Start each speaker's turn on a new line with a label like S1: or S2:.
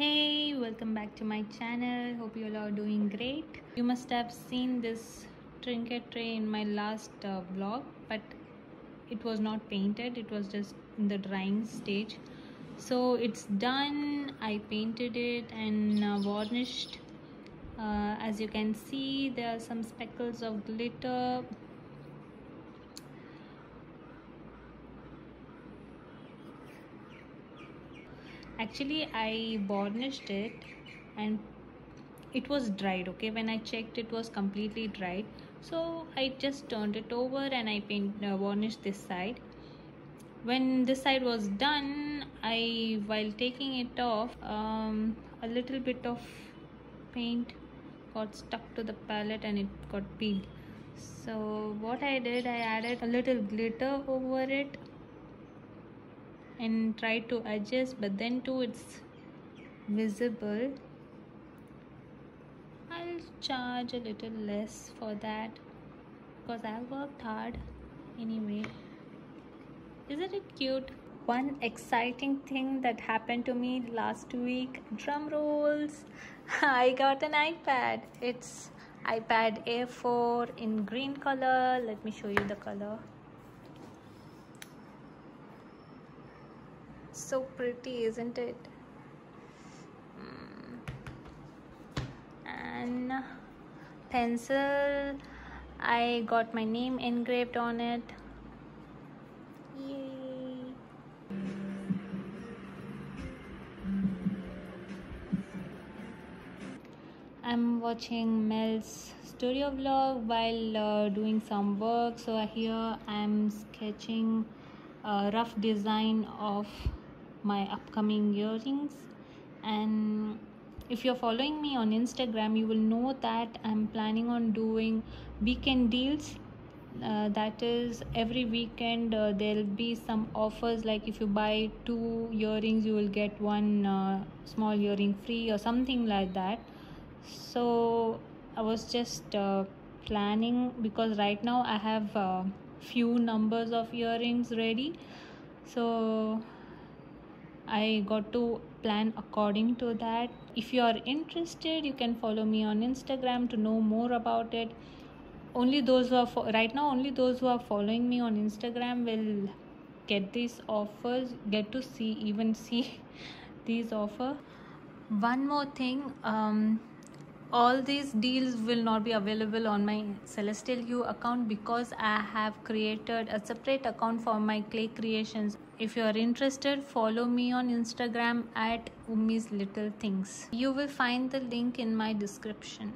S1: hey welcome back to my channel. Hope you all are doing great. You must have seen this trinket tray in my last uh, vlog but it was not painted. It was just in the drying stage. So it's done. I painted it and uh, varnished. Uh, as you can see there are some speckles of glitter actually I varnished it and it was dried okay? When I checked it was completely dried. So I just turned it over and I paint uh, varnished this side. When this side was done I while taking it off um, a little bit of paint got stuck to the palette and it got peeled. So what I did I added a little glitter over it and try to adjust but then too it's visible. I'll charge a little less for that because I worked hard anyway. Isn't it cute? One exciting thing that happened to me last week drum rolls. I got an iPad. It's iPad Air 4 in green color. Let me show you the color so pretty isn't it? Mm. and pencil I got my name engraved on it. Yay. I'm watching Mel's studio vlog while uh, doing some work. So here I'm sketching a rough design of my upcoming earrings. And if you're following me on instagram you will know that i'm planning on doing weekend deals. Uh, that is every weekend uh, there'll be some offers. Like if you buy two earrings you will get one uh, small earring free or something like that. So i was just uh, planning because right now i have uh, few numbers of earrings ready. So I got to plan according to that. If you are interested, you can follow me on Instagram to know more about it. Only those who are right now, only those who are following me on Instagram will get these offers, get to see, even see these offer. One more thing, um, all these deals will not be available on my celestial hue account because i have created a separate account for my clay creations. If you are interested follow me on instagram at ummi's little things. You will find the link in my description